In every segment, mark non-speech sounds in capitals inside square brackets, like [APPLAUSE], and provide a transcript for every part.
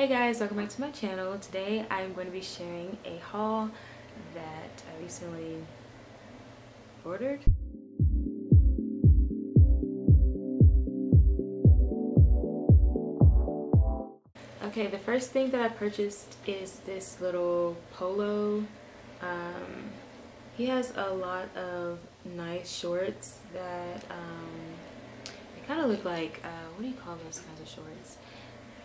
Hey guys, welcome back to my channel. Today I'm going to be sharing a haul that I recently ordered. Okay, the first thing that I purchased is this little polo. Um, he has a lot of nice shorts that um, they kind of look like, uh, what do you call those kinds of shorts?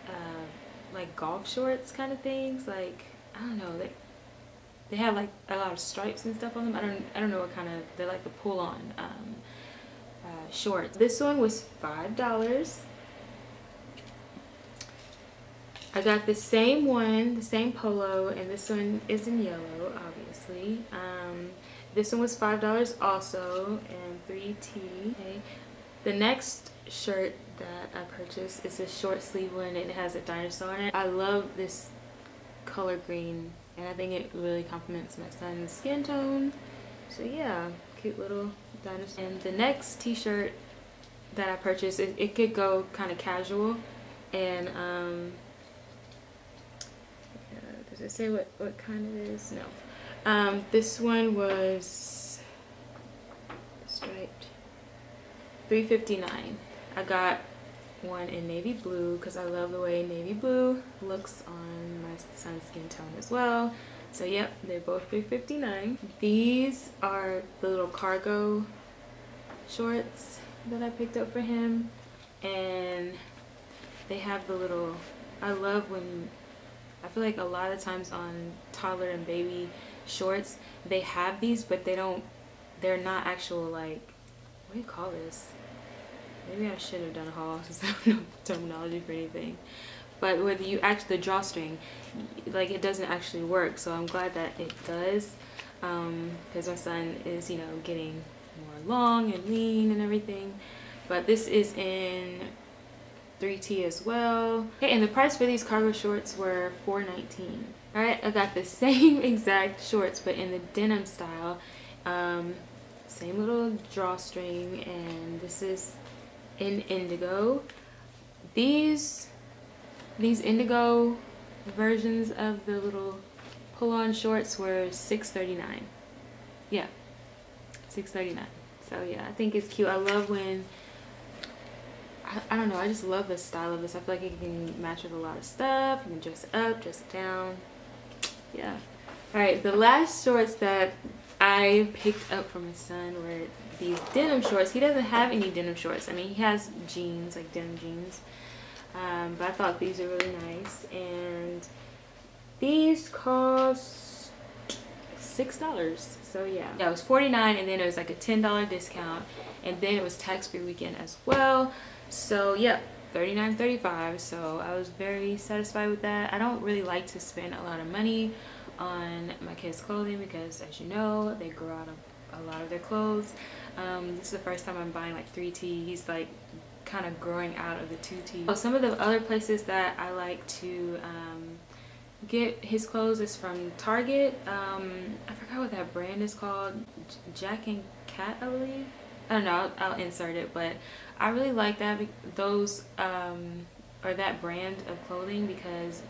Uh, like golf shorts kind of things. Like, I don't know, they, they have like a lot of stripes and stuff on them. I don't, I don't know what kind of, they're like the pull on um, uh, shorts. This one was $5. I got the same one, the same polo, and this one is in yellow, obviously. Um, this one was $5 also, and 3T. Okay. The next shirt that I purchased is a short sleeve one, and it has a dinosaur on it. I love this color green, and I think it really complements my son's skin tone. So yeah, cute little dinosaur. And the next t-shirt that I purchased, it, it could go kind of casual, and um, does it say what, what kind it is? No. Um, this one was striped. 359 I got one in navy blue because I love the way navy blue looks on my son skin tone as well. So yep, they're both 359 These are the little cargo shorts that I picked up for him. And they have the little, I love when I feel like a lot of times on toddler and baby shorts, they have these, but they don't, they're not actual like, what do you call this? Maybe I should have done a haul since I have no terminology for anything. But with you actually the drawstring, like it doesn't actually work. So I'm glad that it does. Because um, my son is, you know, getting more long and lean and everything. But this is in 3T as well. Okay, and the price for these cargo shorts were $4.19. Alright, I got the [LAUGHS] same exact shorts but in the denim style. Um, same little drawstring and this is in indigo. These, these indigo versions of the little pull-on shorts were $6.39. Yeah, $6.39. So yeah, I think it's cute. I love when I, I, don't know i just love the style of this i feel like it can match with a lot of stuff you can dress it up dress it down yeah all right the last shorts that i picked up for my son were these denim shorts. He doesn't have any denim shorts. I mean he has jeans like denim jeans. Um, but i thought these are really nice. And these cost six dollars. So yeah. Yeah it was 49 and then it was like a ten dollar discount. And then it was tax-free weekend as well. So yep 39.35 so I was very satisfied with that. I don't really like to spend a lot of money on my kids clothing because as you know they grow out of a lot of their clothes. Um, this is the first time I'm buying like 3T he's like kind of growing out of the 2T so some of the other places that I like to um, get his clothes is from Target. Um, I forgot what that brand is called. Jack and Cat I believe? I don't know. I'll, I'll insert it. But I really like that those um, or that brand of clothing because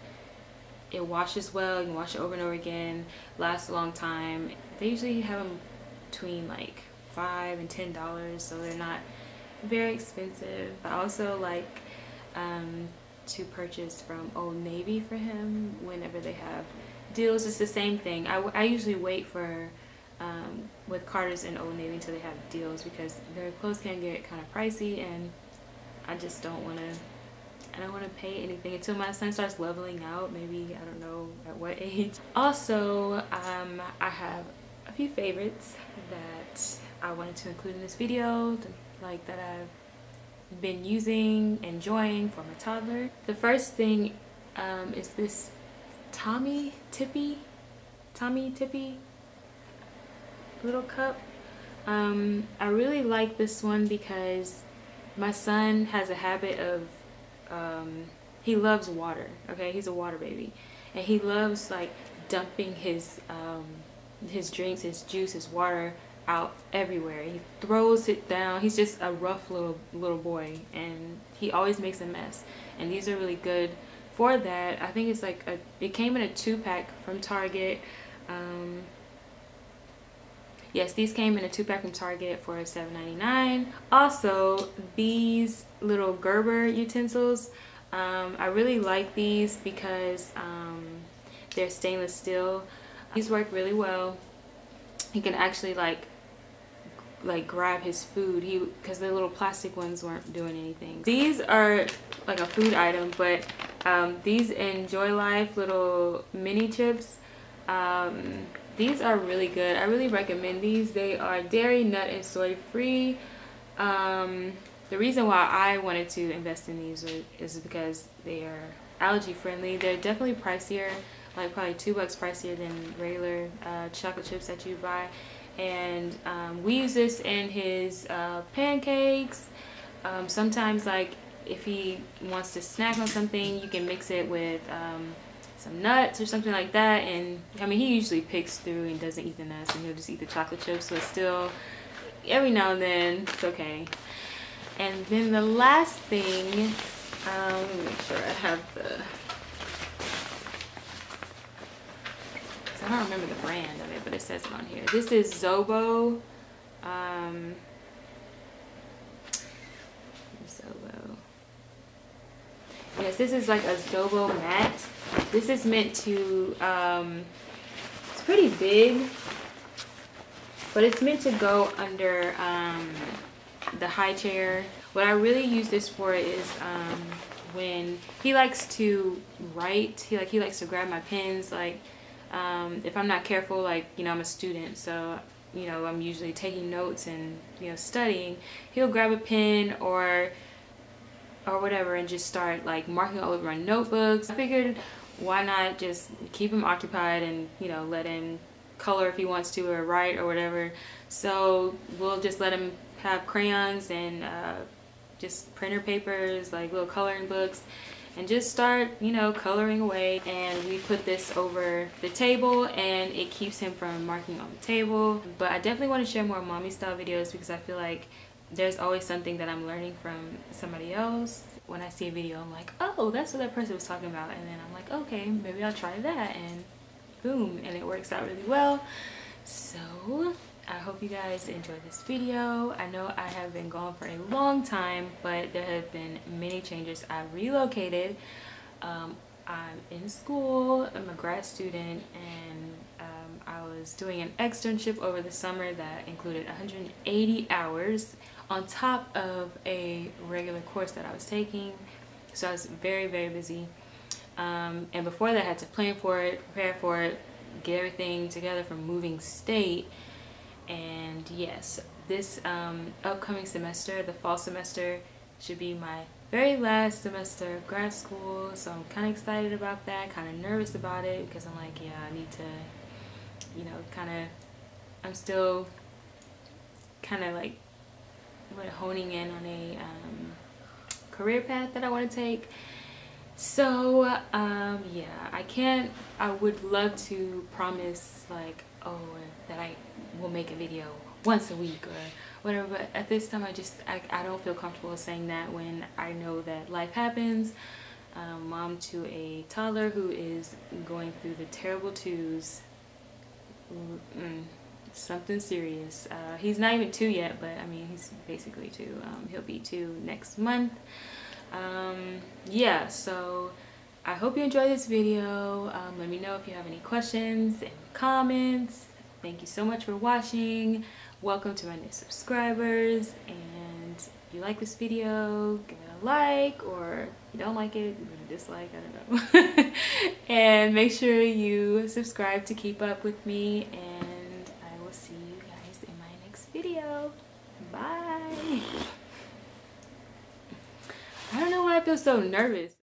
it washes well you can wash it over and over again lasts a long time. They usually have them between like five and ten dollars so they're not very expensive. I also like um, to purchase from Old Navy for him whenever they have deals. It's the same thing. I, I usually wait for um, with Carter's and Old Navy until they have deals because their clothes can get kind of pricey and I just don't want to I don't want to pay anything until my son starts leveling out maybe I don't know at what age [LAUGHS] also um, I have a few favorites that I wanted to include in this video like that I've been using enjoying for my toddler the first thing um, is this Tommee Tippee Tommee Tippee little cup. Um, I really like this one because my son has a habit of, um, he loves water, okay? He's a water baby. And he loves like dumping his, um, his drinks, his juice, his water out everywhere. He throws it down. He's just a rough little little boy and he always makes a mess. And these are really good for that, I think it's like a, it came in a two pack from Target. Um, yes, these came in a two pack from Target for $7.99. Also, these little Gerber utensils, um, I really like these because um, they're stainless steel. These work really well. You can actually like like grab his food he because the little plastic ones weren't doing anything these are like a food item but um, these enjoy life little mini chips um, these are really good. I really recommend these. They are dairy nut and soy free. Um, the reason why i wanted to invest in these is because they are allergy friendly. They're definitely pricier like probably two bucks pricier than regular uh, chocolate chips that you buy. And um, we use this in his uh, pancakes. Um, sometimes like if he wants to snack on something you can mix it with um, some nuts or something like that and I mean he usually picks through and doesn't eat the nuts and he'll just eat the chocolate chips but still every now and then it's okay and then the last thing um, let me make sure I have the I don't remember the brand of it, but it says it on here. This is Zobo. Um, Zobo. Yes, this is like a Zobo mat. This is meant to, um, it's pretty big, but it's meant to go under um, the high chair. What I really use this for is um, when he likes to write, he like he likes to grab my pens, like um, if I'm not careful, like, you know, I'm a student, so, you know, I'm usually taking notes and, you know, studying, he'll grab a pen or, or whatever and just start, like, marking all over my notebooks. I figured, why not just keep him occupied and, you know, let him color if he wants to or write or whatever. So we'll just let him have crayons and uh, just printer papers, like little coloring books and just start you know coloring away and we put this over the table and it keeps him from marking on the table but I definitely want to share more mommy style videos because I feel like there's always something that I'm learning from somebody else when I see a video I'm like oh that's what that person was talking about and then I'm like okay maybe I'll try that and boom and it works out really well so I hope you guys enjoyed this video. I know I have been gone for a long time, but there have been many changes. I relocated. Um, I'm in school. I'm a grad student, and um, I was doing an externship over the summer that included 180 hours on top of a regular course that I was taking. So I was very, very busy. Um, and before that, I had to plan for it, prepare for it, get everything together for moving state and yes this um, upcoming semester the fall semester should be my very last semester of grad school so I'm kind of excited about that kind of nervous about it because I'm like yeah I need to you know kind of I'm still kind of like honing in on a um, career path that I want to take. So um, yeah I can't I would love to promise like oh that I will make a video once a week or whatever but at this time I just I, I don't feel comfortable saying that when I know that life happens. Um, mom to a toddler who is going through the terrible twos. Mm, something serious. Uh, he's not even two yet but I mean he's basically two um, he'll be two next month um, yeah so I hope you enjoyed this video um, let me know if you have any questions and comments Thank you so much for watching. Welcome to my new subscribers. And if you like this video, give it a like or if you don't like it, give it a dislike, I don't know. [LAUGHS] and make sure you subscribe to keep up with me and I will see you guys in my next video. Bye. I don't know why I feel so nervous.